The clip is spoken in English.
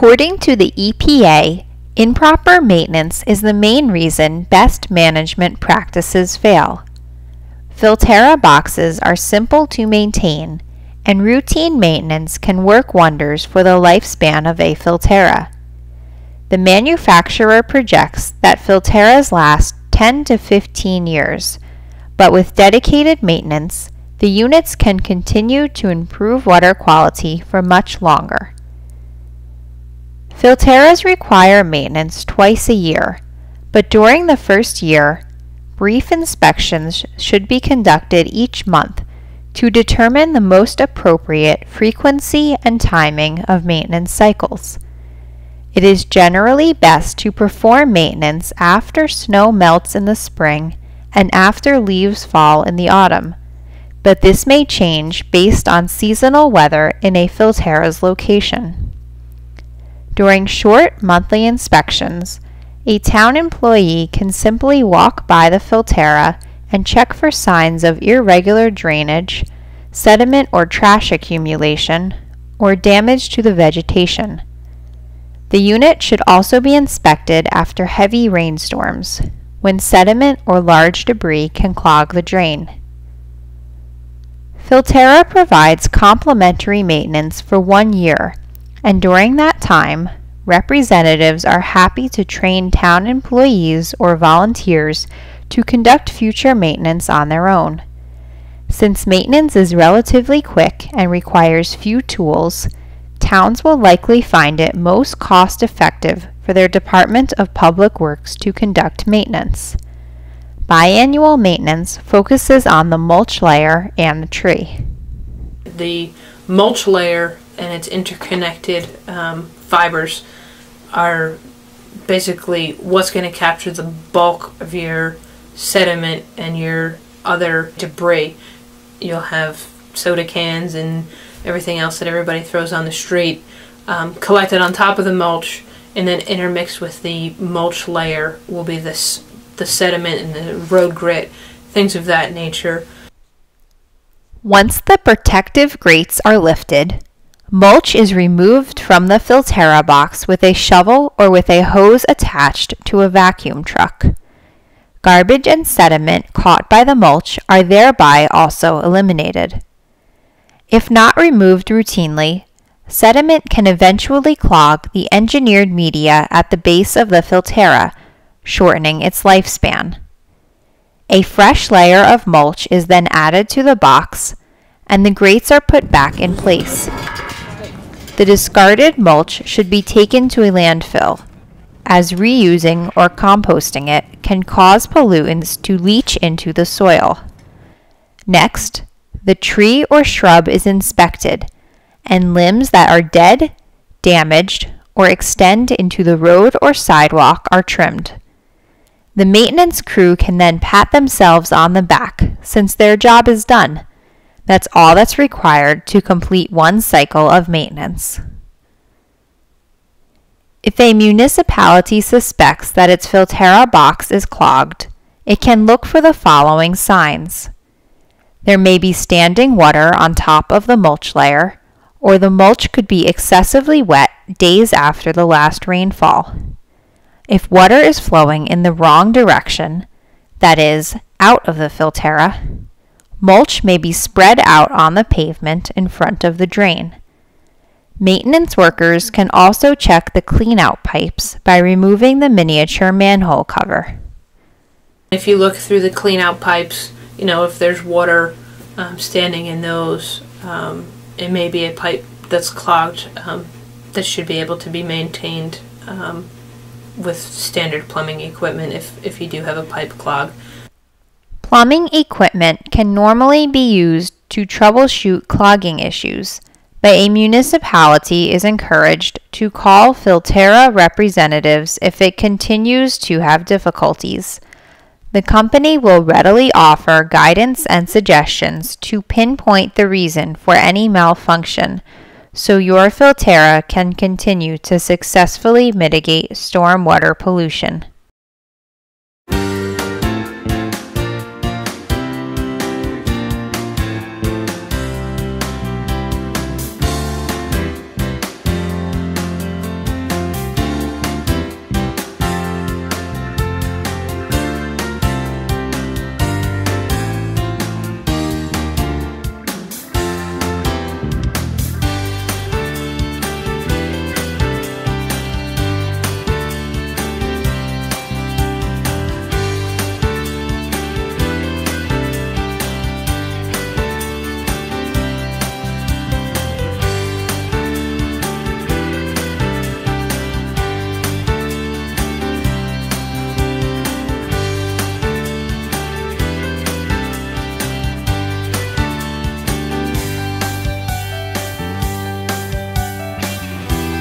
According to the EPA, improper maintenance is the main reason best management practices fail. Filterra boxes are simple to maintain, and routine maintenance can work wonders for the lifespan of a Filterra. The manufacturer projects that Filterras last 10 to 15 years, but with dedicated maintenance, the units can continue to improve water quality for much longer. Filterras require maintenance twice a year, but during the first year, brief inspections should be conducted each month to determine the most appropriate frequency and timing of maintenance cycles. It is generally best to perform maintenance after snow melts in the spring and after leaves fall in the autumn, but this may change based on seasonal weather in a Filterra's location. During short monthly inspections, a town employee can simply walk by the Filterra and check for signs of irregular drainage, sediment or trash accumulation, or damage to the vegetation. The unit should also be inspected after heavy rainstorms, when sediment or large debris can clog the drain. Filterra provides complimentary maintenance for one year, and during that time, representatives are happy to train town employees or volunteers to conduct future maintenance on their own. Since maintenance is relatively quick and requires few tools, towns will likely find it most cost effective for their Department of Public Works to conduct maintenance. Biannual maintenance focuses on the mulch layer and the tree. The mulch layer and its interconnected um, fibers are basically what's going to capture the bulk of your sediment and your other debris. You'll have soda cans and everything else that everybody throws on the street, um, collected on top of the mulch, and then intermixed with the mulch layer will be this the sediment and the road grit, things of that nature. Once the protective grates are lifted, mulch is removed from the Filterra box with a shovel or with a hose attached to a vacuum truck. Garbage and sediment caught by the mulch are thereby also eliminated. If not removed routinely, sediment can eventually clog the engineered media at the base of the Filterra, shortening its lifespan. A fresh layer of mulch is then added to the box, and the grates are put back in place. The discarded mulch should be taken to a landfill, as reusing or composting it can cause pollutants to leach into the soil. Next, the tree or shrub is inspected, and limbs that are dead, damaged, or extend into the road or sidewalk are trimmed. The maintenance crew can then pat themselves on the back since their job is done. That's all that's required to complete one cycle of maintenance. If a municipality suspects that its Filterra box is clogged, it can look for the following signs. There may be standing water on top of the mulch layer, or the mulch could be excessively wet days after the last rainfall. If water is flowing in the wrong direction, that is, out of the Filterra, mulch may be spread out on the pavement in front of the drain. Maintenance workers can also check the cleanout pipes by removing the miniature manhole cover. If you look through the cleanout pipes, you know, if there's water um, standing in those, um, it may be a pipe that's clogged um, that should be able to be maintained um, with standard plumbing equipment if, if you do have a pipe clog. Plumbing equipment can normally be used to troubleshoot clogging issues, but a municipality is encouraged to call Filterra representatives if it continues to have difficulties. The company will readily offer guidance and suggestions to pinpoint the reason for any malfunction so your Filterra can continue to successfully mitigate stormwater pollution.